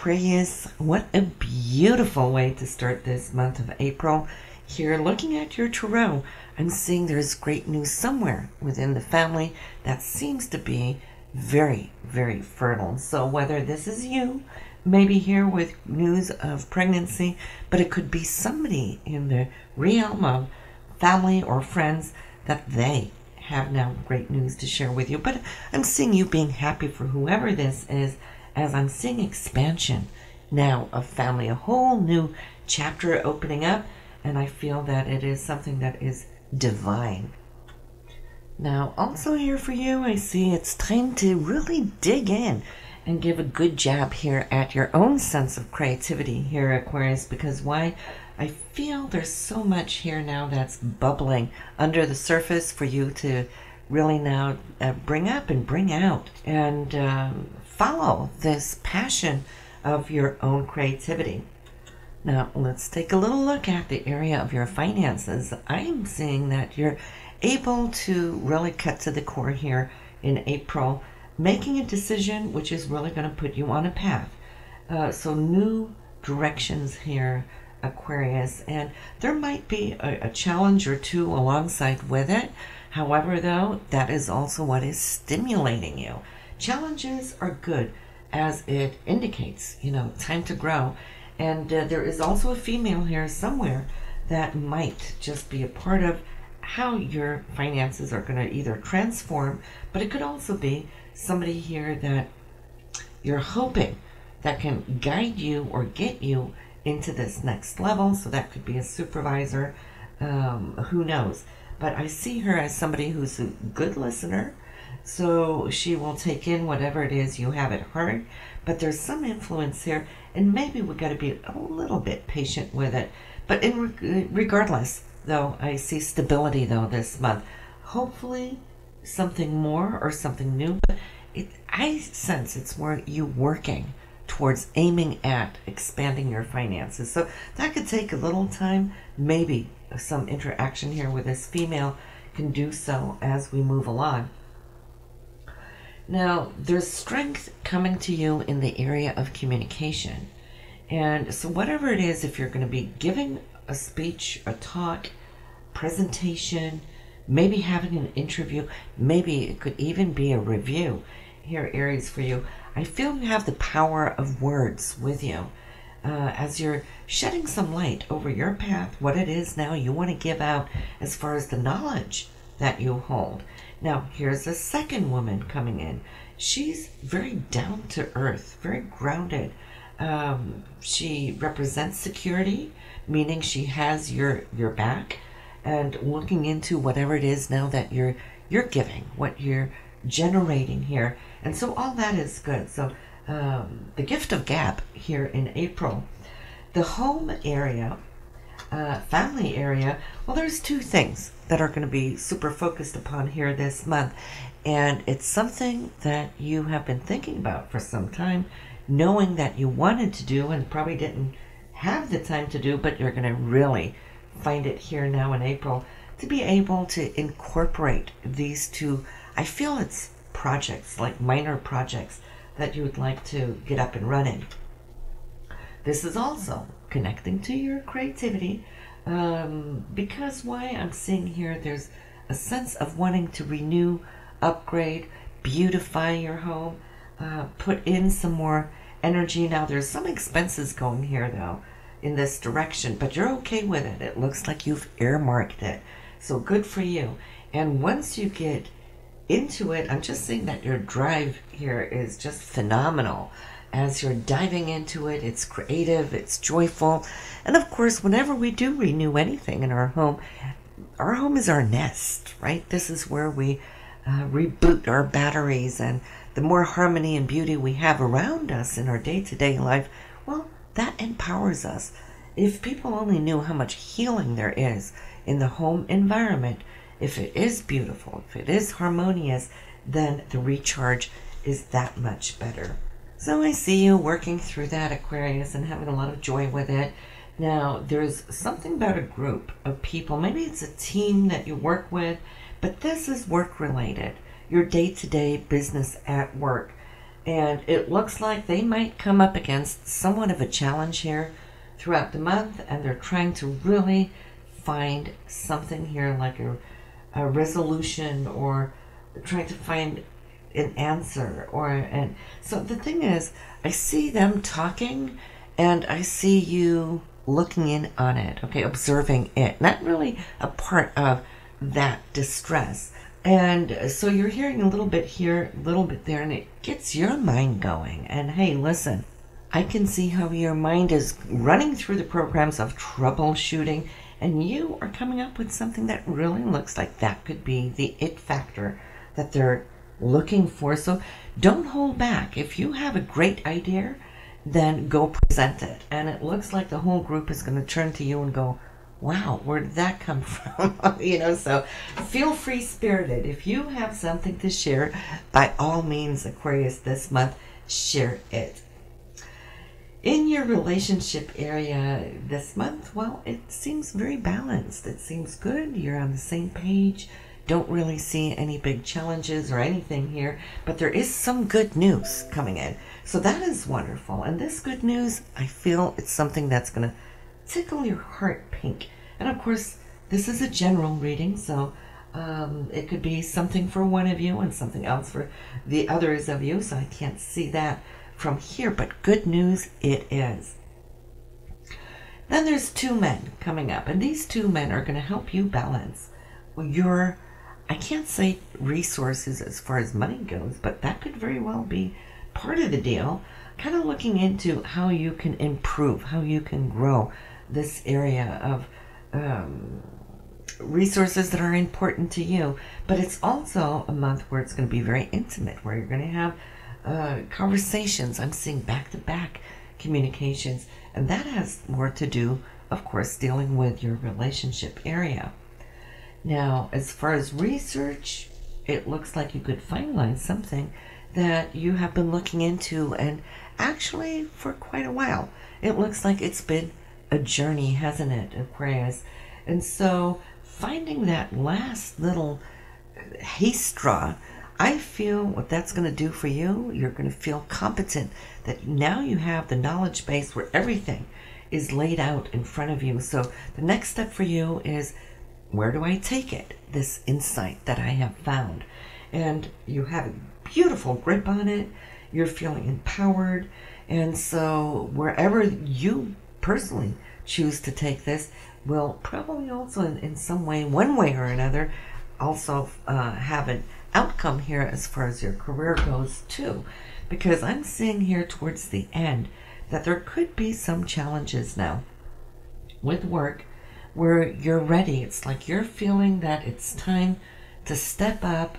Aquarius, what a beautiful way to start this month of April. Here, looking at your tarot, I'm seeing there's great news somewhere within the family that seems to be very, very fertile. So, whether this is you, maybe here with news of pregnancy, but it could be somebody in the realm of family or friends that they have now great news to share with you. But I'm seeing you being happy for whoever this is as I'm seeing expansion now of family, a whole new chapter opening up, and I feel that it is something that is divine. Now, also here for you, I see it's time to really dig in and give a good jab here at your own sense of creativity here, Aquarius, because why? I feel there's so much here now that's bubbling under the surface for you to really now uh, bring up and bring out and um, follow this passion of your own creativity. Now, let's take a little look at the area of your finances. I'm seeing that you're able to really cut to the core here in April, making a decision which is really going to put you on a path. Uh, so, new directions here, Aquarius, and there might be a, a challenge or two alongside with it. However, though, that is also what is stimulating you. Challenges are good as it indicates, you know, time to grow. And uh, there is also a female here somewhere that might just be a part of how your finances are going to either transform, but it could also be somebody here that you're hoping that can guide you or get you into this next level. So that could be a supervisor, um, who knows. But I see her as somebody who's a good listener, so she will take in whatever it is you have at heart. But there's some influence here, and maybe we've got to be a little bit patient with it. But in regardless, though, I see stability though this month. Hopefully, something more or something new. But it, I sense it's more you working towards aiming at expanding your finances. So that could take a little time. Maybe some interaction here with this female can do so as we move along. Now, there's strength coming to you in the area of communication. And so, whatever it is, if you're going to be giving a speech, a talk, presentation, maybe having an interview, maybe it could even be a review here, Aries, for you. I feel you have the power of words with you. Uh, as you're shedding some light over your path, what it is now you want to give out as far as the knowledge that you hold. Now, here's a second woman coming in. She's very down to earth, very grounded. Um, she represents security, meaning she has your your back, and looking into whatever it is now that you're you're giving, what you're generating here, and so all that is good. So um, the gift of gab here in April, the home area, uh, family area. Well, there's two things that are going to be super focused upon here this month. And it's something that you have been thinking about for some time, knowing that you wanted to do and probably didn't have the time to do, but you're going to really find it here now in April to be able to incorporate these two. I feel it's projects, like minor projects that you would like to get up and running. This is also connecting to your creativity, um, because why I'm seeing here, there's a sense of wanting to renew, upgrade, beautify your home, uh, put in some more energy. Now, there's some expenses going here, though, in this direction, but you're okay with it. It looks like you've earmarked it. So good for you. And once you get into it, I'm just saying that your drive here is just phenomenal as you're diving into it. It's creative, it's joyful. And of course, whenever we do renew anything in our home, our home is our nest, right? This is where we uh, reboot our batteries. And the more harmony and beauty we have around us in our day to day life, well, that empowers us. If people only knew how much healing there is in the home environment, if it is beautiful, if it is harmonious, then the recharge is that much better. So I see you working through that Aquarius and having a lot of joy with it. Now, there's something about a group of people. Maybe it's a team that you work with, but this is work related, your day to day business at work. And it looks like they might come up against somewhat of a challenge here throughout the month, and they're trying to really find something here like a, a resolution or trying to find an answer or and so the thing is i see them talking and i see you looking in on it okay observing it not really a part of that distress. And so you're hearing a little bit here a little bit there and it gets your mind going. And hey listen i can see how your mind is running through the programs of troubleshooting and you are coming up with something that really looks like that could be the it factor that they're looking for. So don't hold back. If you have a great idea, then go present it. And it looks like the whole group is going to turn to you and go, wow, where did that come from? you know, so feel free spirited. If you have something to share, by all means, Aquarius, this month, share it. In your relationship area this month, well, it seems very balanced. It seems good. You're on the same page don't really see any big challenges or anything here, but there is some good news coming in. So that is wonderful. And this good news, I feel it's something that's going to tickle your heart pink. And of course, this is a general reading, so um, it could be something for one of you and something else for the others of you. So I can't see that from here, but good news it is. Then there's two men coming up, and these two men are going to help you balance your I can't say resources as far as money goes, but that could very well be part of the deal. Kind of looking into how you can improve, how you can grow this area of um, resources that are important to you. But it's also a month where it's going to be very intimate, where you're going to have uh, conversations. I'm seeing back to back communications, and that has more to do, of course, dealing with your relationship area. Now, as far as research, it looks like you could finalize something that you have been looking into and actually for quite a while. It looks like it's been a journey, hasn't it, Aquarius? And so finding that last little haste straw, I feel what that's going to do for you, you're going to feel competent that now you have the knowledge base where everything is laid out in front of you. So the next step for you is where do I take it? This insight that I have found. And you have a beautiful grip on it. You're feeling empowered. And so, wherever you personally choose to take this, will probably also, in, in some way, one way or another, also uh, have an outcome here as far as your career goes, too. Because I'm seeing here towards the end that there could be some challenges now with work where you're ready. It's like you're feeling that it's time to step up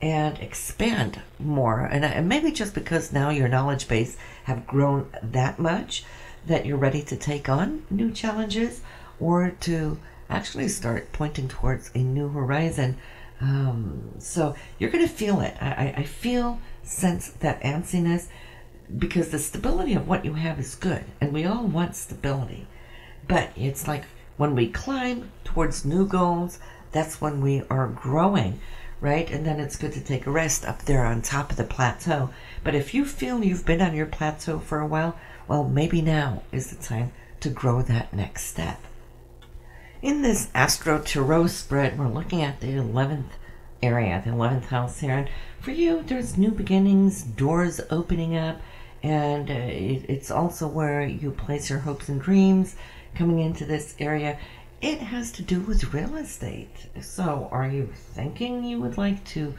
and expand more. And, and maybe just because now your knowledge base have grown that much that you're ready to take on new challenges or to actually start pointing towards a new horizon. Um, so you're going to feel it. I, I feel, sense that antsiness because the stability of what you have is good. And we all want stability. But it's like when we climb towards new goals, that's when we are growing, right? And then it's good to take a rest up there on top of the plateau. But if you feel you've been on your plateau for a while, well, maybe now is the time to grow that next step. In this Astro Tarot spread, we're looking at the 11th area, the 11th house here. And for you, there's new beginnings, doors opening up, and uh, it's also where you place your hopes and dreams coming into this area, it has to do with real estate. So, are you thinking you would like to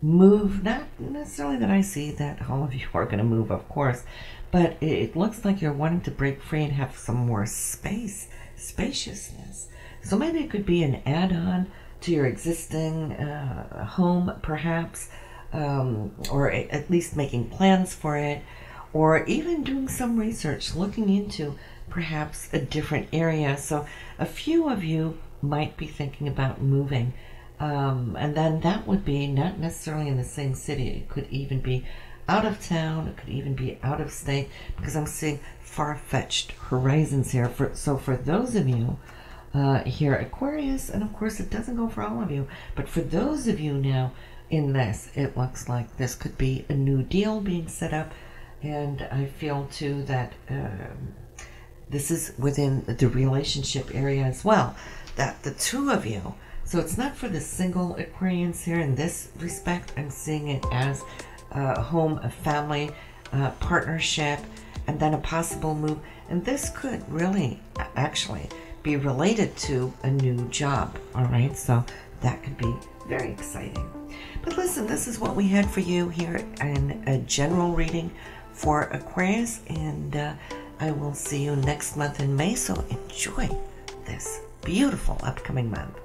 move? Not necessarily that I see that all of you are going to move, of course, but it looks like you're wanting to break free and have some more space, spaciousness. So, maybe it could be an add on to your existing uh, home, perhaps, um, or at least making plans for it, or even doing some research, looking into perhaps a different area. So a few of you might be thinking about moving. Um, and then that would be not necessarily in the same city. It could even be out of town. It could even be out of state because I'm seeing far-fetched horizons here. For, so for those of you uh, here, Aquarius, and of course it doesn't go for all of you, but for those of you now in this, it looks like this could be a new deal being set up. And I feel too that um, this is within the relationship area as well. That the two of you, so it's not for the single Aquarians here in this respect. I'm seeing it as a home, a family, a partnership, and then a possible move. And this could really actually be related to a new job. All right, so that could be very exciting. But listen, this is what we had for you here in a general reading for Aquarius, and uh, I will see you next month in May. So enjoy this beautiful upcoming month.